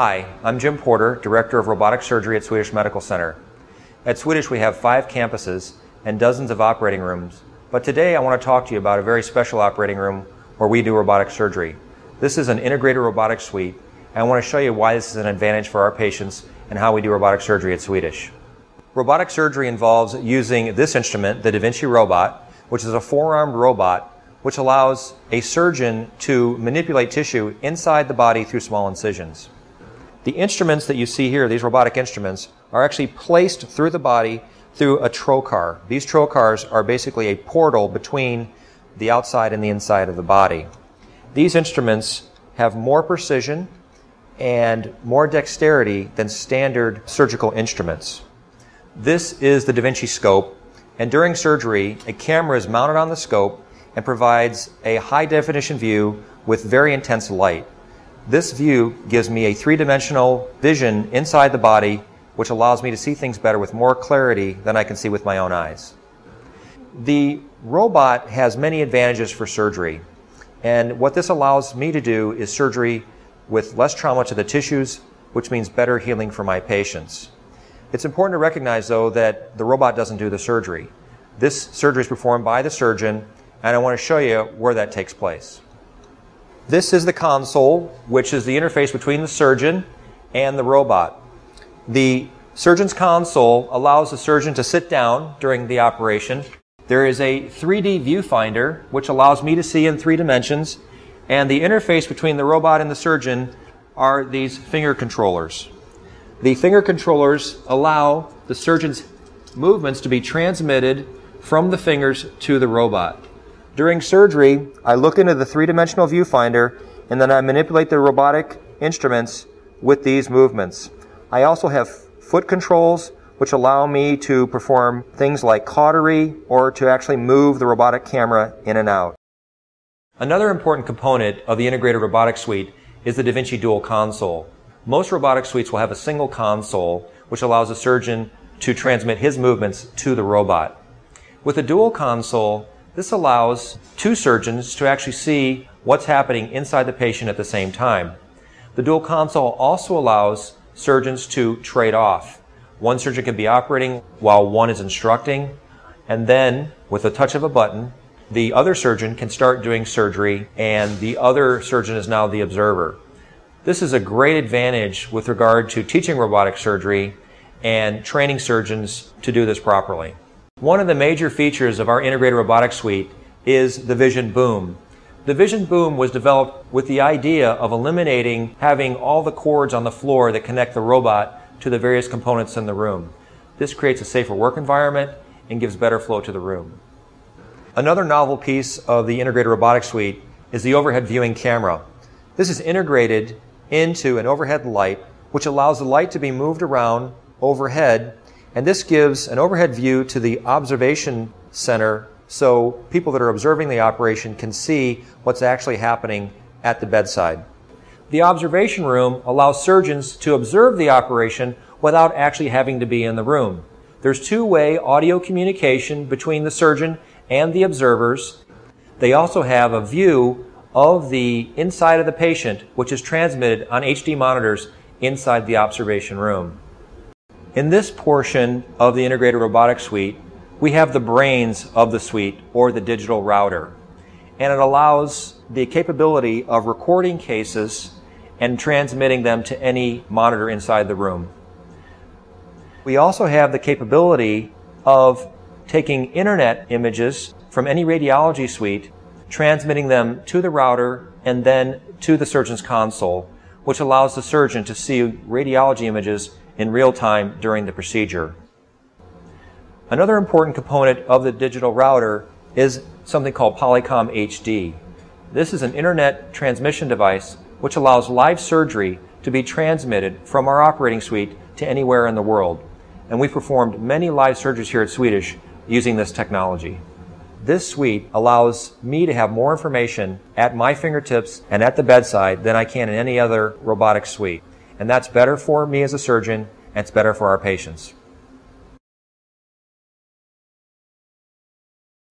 Hi, I'm Jim Porter, Director of Robotic Surgery at Swedish Medical Center. At Swedish, we have five campuses and dozens of operating rooms, but today I want to talk to you about a very special operating room where we do robotic surgery. This is an integrated robotic suite, and I want to show you why this is an advantage for our patients and how we do robotic surgery at Swedish. Robotic surgery involves using this instrument, the Da Vinci robot, which is a four-armed robot which allows a surgeon to manipulate tissue inside the body through small incisions. The instruments that you see here, these robotic instruments, are actually placed through the body through a trocar. These trocars are basically a portal between the outside and the inside of the body. These instruments have more precision and more dexterity than standard surgical instruments. This is the Da Vinci scope, and during surgery, a camera is mounted on the scope and provides a high definition view with very intense light. This view gives me a three-dimensional vision inside the body, which allows me to see things better with more clarity than I can see with my own eyes. The robot has many advantages for surgery. And what this allows me to do is surgery with less trauma to the tissues, which means better healing for my patients. It's important to recognize, though, that the robot doesn't do the surgery. This surgery is performed by the surgeon, and I want to show you where that takes place. This is the console, which is the interface between the surgeon and the robot. The surgeon's console allows the surgeon to sit down during the operation. There is a 3D viewfinder, which allows me to see in three dimensions. And the interface between the robot and the surgeon are these finger controllers. The finger controllers allow the surgeon's movements to be transmitted from the fingers to the robot. During surgery, I look into the three-dimensional viewfinder and then I manipulate the robotic instruments with these movements. I also have foot controls which allow me to perform things like cautery or to actually move the robotic camera in and out. Another important component of the integrated robotic suite is the Da Vinci Dual Console. Most robotic suites will have a single console which allows a surgeon to transmit his movements to the robot. With a dual console, this allows two surgeons to actually see what's happening inside the patient at the same time. The dual console also allows surgeons to trade off. One surgeon can be operating while one is instructing, and then with a touch of a button, the other surgeon can start doing surgery, and the other surgeon is now the observer. This is a great advantage with regard to teaching robotic surgery and training surgeons to do this properly. One of the major features of our integrated robotic suite is the Vision Boom. The Vision Boom was developed with the idea of eliminating having all the cords on the floor that connect the robot to the various components in the room. This creates a safer work environment and gives better flow to the room. Another novel piece of the integrated robotic suite is the overhead viewing camera. This is integrated into an overhead light, which allows the light to be moved around overhead and this gives an overhead view to the observation center so people that are observing the operation can see what's actually happening at the bedside. The observation room allows surgeons to observe the operation without actually having to be in the room. There's two-way audio communication between the surgeon and the observers. They also have a view of the inside of the patient, which is transmitted on HD monitors inside the observation room. In this portion of the integrated robotic suite, we have the brains of the suite or the digital router. And it allows the capability of recording cases and transmitting them to any monitor inside the room. We also have the capability of taking internet images from any radiology suite, transmitting them to the router and then to the surgeon's console, which allows the surgeon to see radiology images in real time during the procedure. Another important component of the digital router is something called Polycom HD. This is an internet transmission device which allows live surgery to be transmitted from our operating suite to anywhere in the world. And we've performed many live surgeries here at Swedish using this technology. This suite allows me to have more information at my fingertips and at the bedside than I can in any other robotic suite. And that's better for me as a surgeon, and it's better for our patients.